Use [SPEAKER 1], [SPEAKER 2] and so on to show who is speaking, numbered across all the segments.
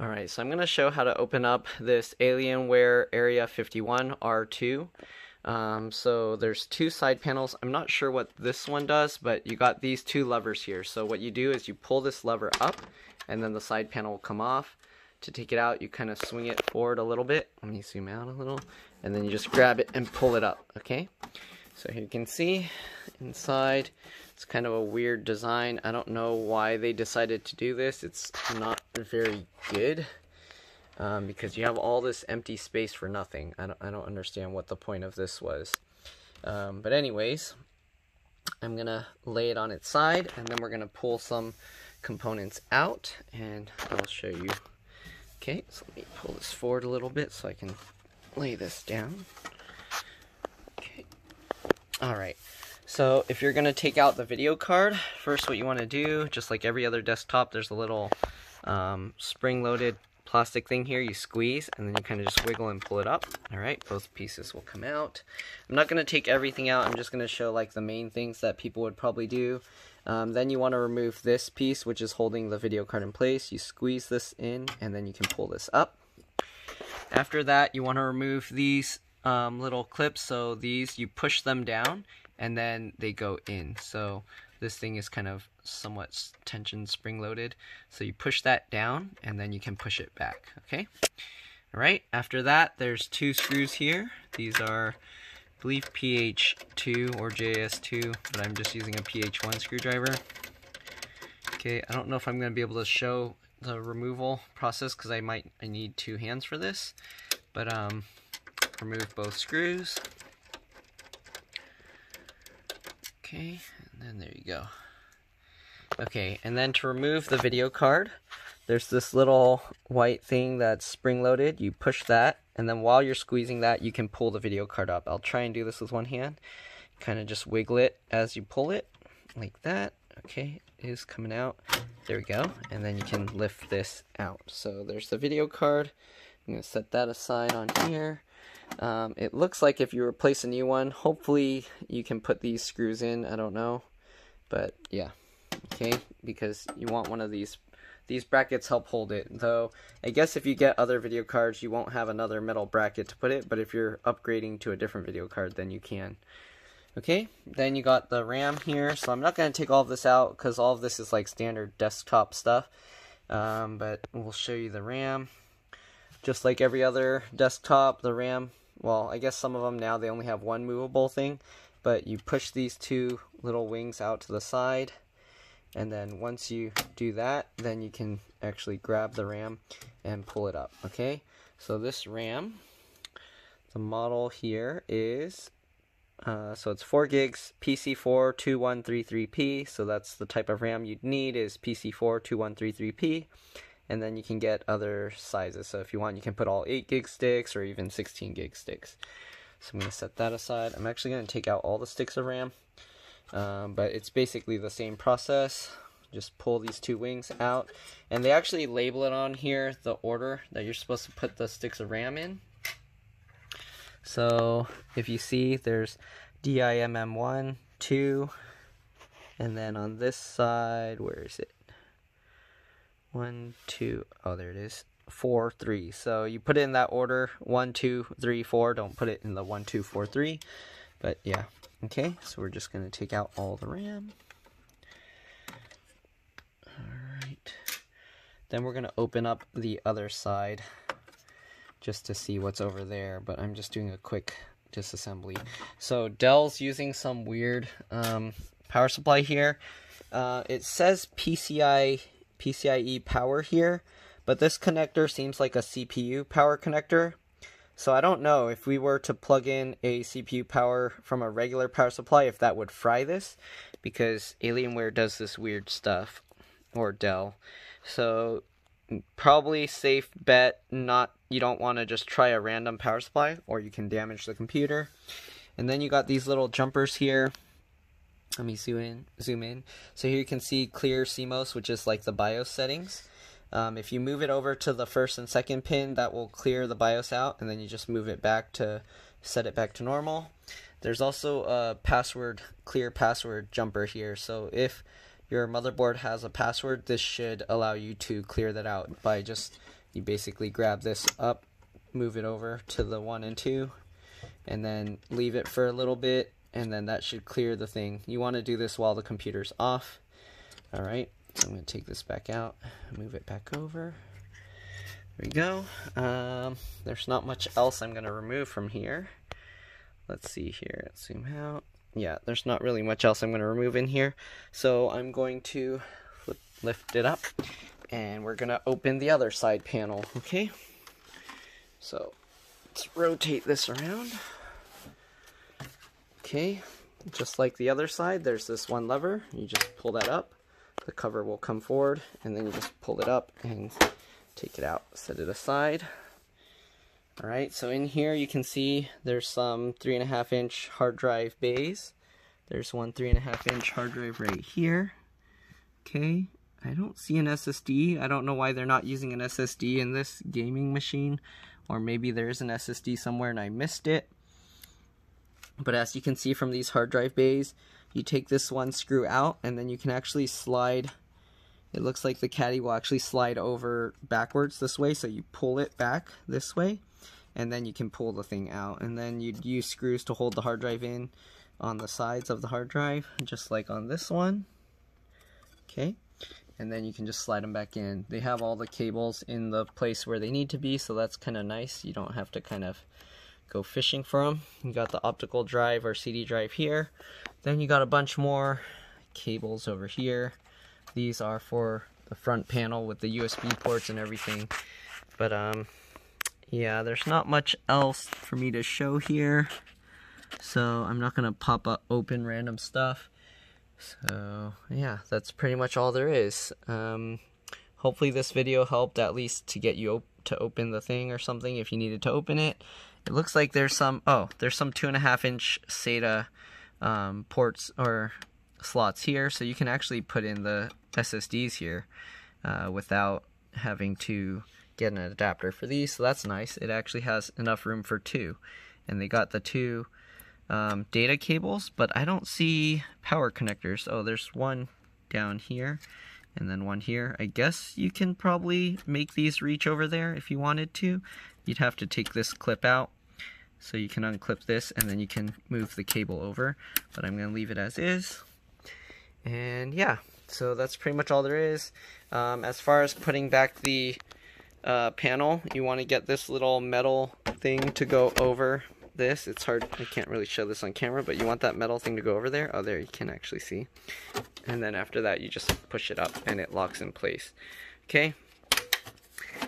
[SPEAKER 1] Alright, so I'm going to show how to open up this Alienware Area 51 R2. Um, so there's two side panels. I'm not sure what this one does, but you got these two levers here. So what you do is you pull this lever up, and then the side panel will come off. To take it out, you kind of swing it forward a little bit. Let me zoom out a little. And then you just grab it and pull it up, okay? So here you can see inside it's kind of a weird design. I don't know why they decided to do this. It's not very good. Um, because you have all this empty space for nothing. I don't, I don't understand what the point of this was. Um, but anyways, I'm going to lay it on its side, and then we're going to pull some components out, and I'll show you. Okay, so let me pull this forward a little bit so I can lay this down. Okay. All right. So if you're going to take out the video card, first what you want to do, just like every other desktop, there's a little um, spring-loaded plastic thing here. You squeeze, and then you kind of just wiggle and pull it up. All right, both pieces will come out. I'm not going to take everything out. I'm just going to show like the main things that people would probably do. Um, then you want to remove this piece, which is holding the video card in place. You squeeze this in, and then you can pull this up. After that, you want to remove these um, little clips. So these, you push them down, and then they go in. So this thing is kind of somewhat tension spring loaded. So you push that down and then you can push it back, okay? All right, after that, there's two screws here. These are, I believe, PH2 or JS2, but I'm just using a PH1 screwdriver. Okay, I don't know if I'm going to be able to show the removal process because I might I need two hands for this, but um, remove both screws. Okay, and then there you go. Okay, and then to remove the video card, there's this little white thing that's spring-loaded. You push that, and then while you're squeezing that, you can pull the video card up. I'll try and do this with one hand. Kind of just wiggle it as you pull it, like that. Okay, it is coming out. There we go. And then you can lift this out. So there's the video card. I'm going to set that aside on here. Um, it looks like if you replace a new one, hopefully you can put these screws in. I don't know. But yeah. Okay, because you want one of these. These brackets help hold it. Though, I guess if you get other video cards, you won't have another metal bracket to put it. But if you're upgrading to a different video card, then you can. Okay, then you got the RAM here. So I'm not going to take all of this out because all of this is like standard desktop stuff. Um, but we'll show you the RAM. Just like every other desktop, the RAM well, I guess some of them now they only have one movable thing, but you push these two little wings out to the side, and then once you do that, then you can actually grab the RAM and pull it up, okay? So this RAM, the model here is, uh, so it's 4 gigs, PC4 2133P, so that's the type of RAM you'd need is PC4 2133P and then you can get other sizes. So if you want, you can put all 8 gig sticks or even 16 gig sticks. So I'm going to set that aside. I'm actually going to take out all the sticks of RAM, um, but it's basically the same process. Just pull these two wings out, and they actually label it on here the order that you're supposed to put the sticks of RAM in. So if you see, there's DIMM1, 2, and then on this side, where is it? One, two, oh, there it is. Four, three. So you put it in that order one, two, three, four. Don't put it in the one, two, four, three. But yeah, okay. So we're just going to take out all the RAM. Alright. Then we're going to open up the other side just to see what's over there. But I'm just doing a quick disassembly. So Dell's using some weird um, power supply here. Uh, it says PCI PCIe power here, but this connector seems like a CPU power connector. So I don't know if we were to plug in a CPU power from a regular power supply, if that would fry this, because Alienware does this weird stuff, or Dell. So probably safe bet not you don't want to just try a random power supply or you can damage the computer. And then you got these little jumpers here let me zoom in. Zoom in. So here you can see clear CMOS, which is like the BIOS settings. Um, if you move it over to the first and second pin, that will clear the BIOS out, and then you just move it back to set it back to normal. There's also a password, clear password jumper here. So if your motherboard has a password, this should allow you to clear that out by just you basically grab this up, move it over to the one and two, and then leave it for a little bit, and then that should clear the thing. You want to do this while the computer's off. All right, so I'm going to take this back out, move it back over. There we go. Um, there's not much else I'm going to remove from here. Let's see here. Zoom out. Yeah, there's not really much else I'm going to remove in here. So I'm going to flip, lift it up and we're going to open the other side panel, okay? So let's rotate this around. Okay, just like the other side, there's this one lever. You just pull that up, the cover will come forward, and then you just pull it up and take it out, set it aside. Alright, so in here you can see there's some 3.5 inch hard drive bays. There's one 3.5 inch hard drive right here. Okay, I don't see an SSD. I don't know why they're not using an SSD in this gaming machine. Or maybe there is an SSD somewhere and I missed it. But as you can see from these hard drive bays, you take this one screw out and then you can actually slide it looks like the caddy will actually slide over backwards this way. So you pull it back this way and then you can pull the thing out. And then you'd use screws to hold the hard drive in on the sides of the hard drive just like on this one. Okay. And then you can just slide them back in. They have all the cables in the place where they need to be so that's kind of nice. You don't have to kind of go fishing for them you got the optical drive or CD drive here then you got a bunch more cables over here these are for the front panel with the USB ports and everything. But um, yeah, there's not much else for me to show here. So I'm not gonna pop up open random stuff. So yeah, that's pretty much all there is. Um, hopefully this video helped at least to get you to open the thing or something if you needed to open it. It looks like there's some, oh, there's some two and a half inch SATA um, ports or slots here, so you can actually put in the SSDs here uh, without having to get an adapter for these. So that's nice. It actually has enough room for two, and they got the two um, data cables, but I don't see power connectors. Oh, there's one down here and then one here. I guess you can probably make these reach over there if you wanted to. You'd have to take this clip out so you can unclip this and then you can move the cable over but I'm gonna leave it as is and yeah, so that's pretty much all there is. Um, as far as putting back the uh, panel, you want to get this little metal thing to go over this. It's hard, I can't really show this on camera, but you want that metal thing to go over there. Oh, there, you can actually see. And then after that, you just push it up and it locks in place. Okay.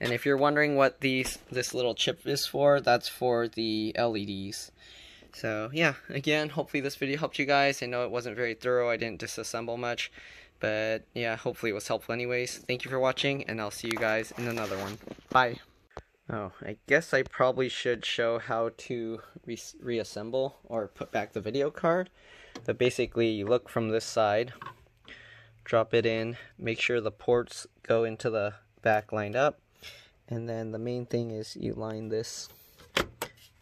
[SPEAKER 1] And if you're wondering what these this little chip is for, that's for the LEDs. So yeah, again, hopefully this video helped you guys. I know it wasn't very thorough. I didn't disassemble much. But yeah, hopefully it was helpful anyways. Thank you for watching, and I'll see you guys in another one. Bye. Oh, I guess I probably should show how to re reassemble or put back the video card. But basically, you look from this side, drop it in, make sure the ports go into the back lined up, and then the main thing is you line this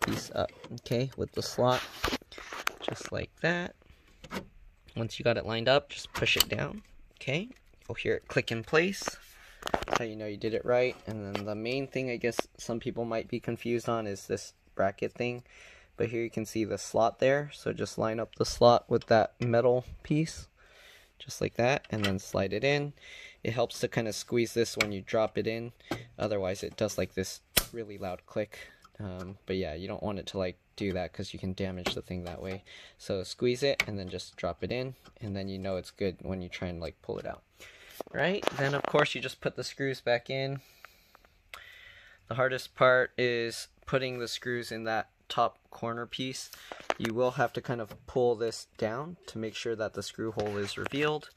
[SPEAKER 1] piece up, okay, with the slot, just like that. Once you got it lined up, just push it down, okay? Oh, You'll hear it click in place. That's how you know you did it right. And then the main thing I guess some people might be confused on is this bracket thing. But here you can see the slot there. So just line up the slot with that metal piece, just like that, and then slide it in. It helps to kind of squeeze this when you drop it in. Otherwise it does like this really loud click um, but yeah, you don't want it to like do that because you can damage the thing that way. So squeeze it and then just drop it in and then you know it's good when you try and like pull it out. Right, then of course you just put the screws back in. The hardest part is putting the screws in that top corner piece. You will have to kind of pull this down to make sure that the screw hole is revealed.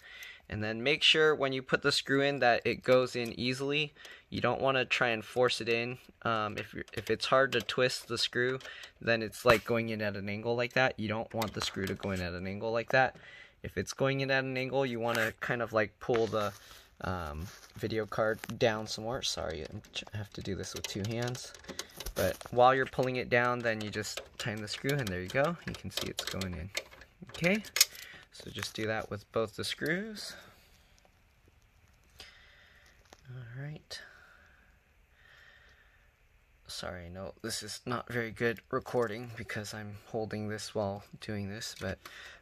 [SPEAKER 1] And then make sure when you put the screw in that it goes in easily. You don't want to try and force it in. Um, if, if it's hard to twist the screw, then it's like going in at an angle like that. You don't want the screw to go in at an angle like that. If it's going in at an angle, you want to kind of like pull the um, video card down some more. Sorry, I have to do this with two hands. But while you're pulling it down, then you just tighten the screw, and there you go. You can see it's going in. Okay. So just do that with both the screws. Alright. Sorry, no, this is not very good recording because I'm holding this while doing this, but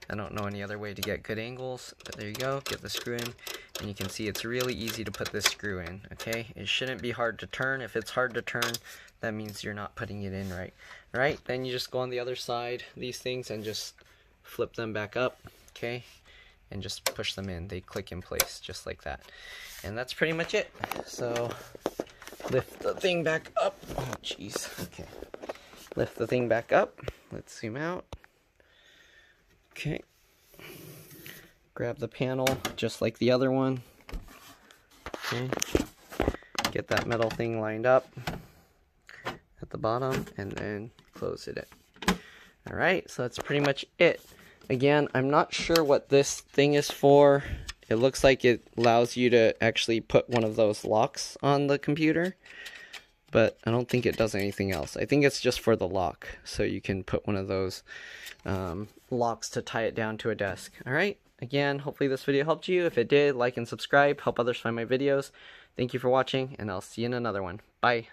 [SPEAKER 1] I don't know any other way to get good angles. But there you go, get the screw in, and you can see it's really easy to put this screw in, okay? It shouldn't be hard to turn. If it's hard to turn, that means you're not putting it in right. Right, then you just go on the other side, these things, and just flip them back up, okay? And just push them in. They click in place, just like that. And that's pretty much it. So, lift the thing back up. Oh, jeez. Okay. Lift the thing back up. Let's zoom out. Okay. Grab the panel just like the other one. Okay. Get that metal thing lined up at the bottom and then close it in. Alright, so that's pretty much it. Again, I'm not sure what this thing is for. It looks like it allows you to actually put one of those locks on the computer, but I don't think it does anything else. I think it's just for the lock, so you can put one of those um, locks to tie it down to a desk. Alright, again, hopefully this video helped you. If it did, like and subscribe, help others find my videos. Thank you for watching, and I'll see you in another one. Bye.